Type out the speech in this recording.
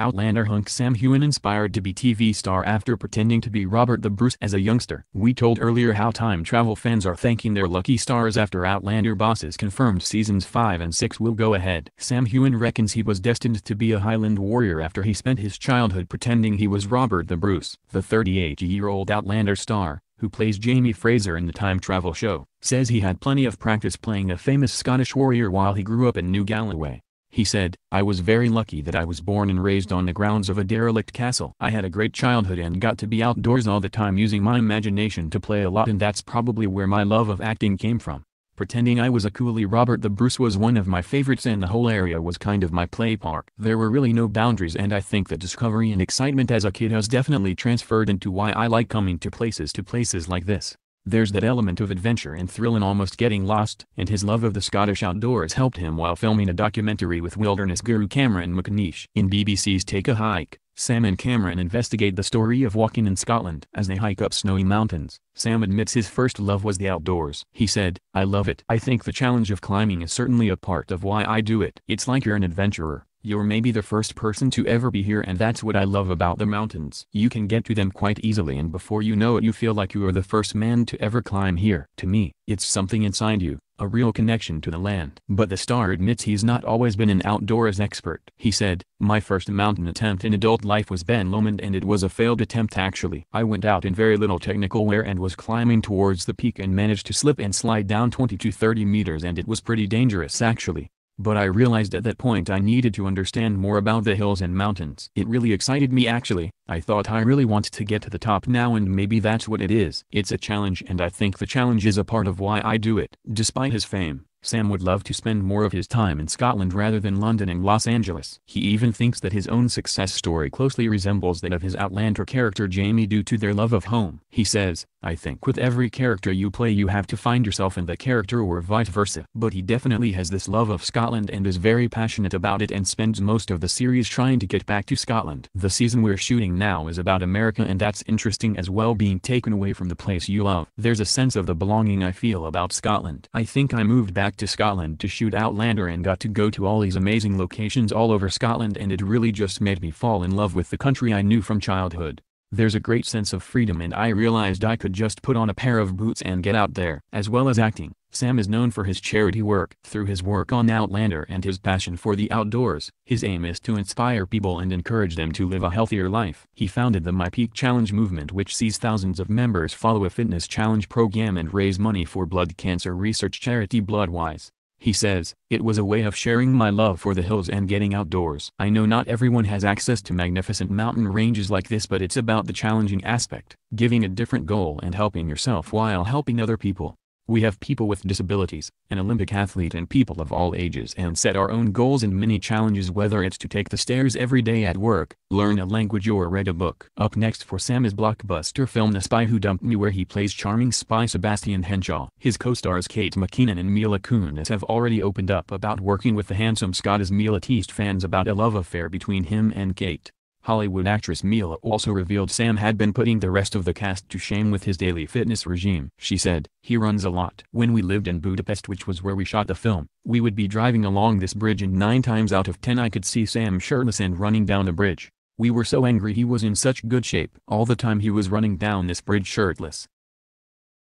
Outlander hunk Sam Heughan inspired to be TV star after pretending to be Robert the Bruce as a youngster. We told earlier how time travel fans are thanking their lucky stars after Outlander bosses confirmed seasons 5 and 6 will go ahead. Sam Heughan reckons he was destined to be a Highland warrior after he spent his childhood pretending he was Robert the Bruce. The 38-year-old Outlander star, who plays Jamie Fraser in the time travel show, says he had plenty of practice playing a famous Scottish warrior while he grew up in New Galloway. He said, I was very lucky that I was born and raised on the grounds of a derelict castle. I had a great childhood and got to be outdoors all the time using my imagination to play a lot and that's probably where my love of acting came from. Pretending I was a coolie Robert the Bruce was one of my favorites and the whole area was kind of my play park. There were really no boundaries and I think the discovery and excitement as a kid has definitely transferred into why I like coming to places to places like this. There's that element of adventure and thrill in almost getting lost, and his love of the Scottish outdoors helped him while filming a documentary with wilderness guru Cameron McNeish. In BBC's Take a Hike, Sam and Cameron investigate the story of walking in Scotland. As they hike up snowy mountains, Sam admits his first love was the outdoors. He said, I love it. I think the challenge of climbing is certainly a part of why I do it. It's like you're an adventurer. You're maybe the first person to ever be here and that's what I love about the mountains. You can get to them quite easily and before you know it you feel like you are the first man to ever climb here. To me, it's something inside you, a real connection to the land. But the star admits he's not always been an outdoors expert. He said, my first mountain attempt in adult life was Ben Lomond and it was a failed attempt actually. I went out in very little technical wear and was climbing towards the peak and managed to slip and slide down 20 to 30 meters and it was pretty dangerous actually. But I realized at that point I needed to understand more about the hills and mountains. It really excited me actually, I thought I really want to get to the top now and maybe that's what it is. It's a challenge and I think the challenge is a part of why I do it. Despite his fame, Sam would love to spend more of his time in Scotland rather than London and Los Angeles. He even thinks that his own success story closely resembles that of his Outlander character Jamie due to their love of home. He says, I think with every character you play you have to find yourself in the character or vice versa. But he definitely has this love of Scotland and is very passionate about it and spends most of the series trying to get back to Scotland. The season we're shooting now is about America and that's interesting as well being taken away from the place you love. There's a sense of the belonging I feel about Scotland. I think I moved back back to Scotland to shoot Outlander and got to go to all these amazing locations all over Scotland and it really just made me fall in love with the country I knew from childhood. There's a great sense of freedom and I realized I could just put on a pair of boots and get out there. As well as acting, Sam is known for his charity work. Through his work on Outlander and his passion for the outdoors, his aim is to inspire people and encourage them to live a healthier life. He founded the My Peak Challenge movement which sees thousands of members follow a fitness challenge program and raise money for blood cancer research charity Bloodwise. He says, it was a way of sharing my love for the hills and getting outdoors. I know not everyone has access to magnificent mountain ranges like this but it's about the challenging aspect, giving a different goal and helping yourself while helping other people. We have people with disabilities, an Olympic athlete and people of all ages and set our own goals and many challenges whether it's to take the stairs every day at work, learn a language or read a book. Up next for Sam is blockbuster film The Spy Who Dumped Me where he plays charming spy Sebastian Henshaw. His co-stars Kate McKinnon and Mila Kunis have already opened up about working with the handsome Scot as Mila teased fans about a love affair between him and Kate. Hollywood actress Mila also revealed Sam had been putting the rest of the cast to shame with his daily fitness regime. She said, he runs a lot. When we lived in Budapest which was where we shot the film, we would be driving along this bridge and 9 times out of 10 I could see Sam shirtless and running down the bridge. We were so angry he was in such good shape. All the time he was running down this bridge shirtless.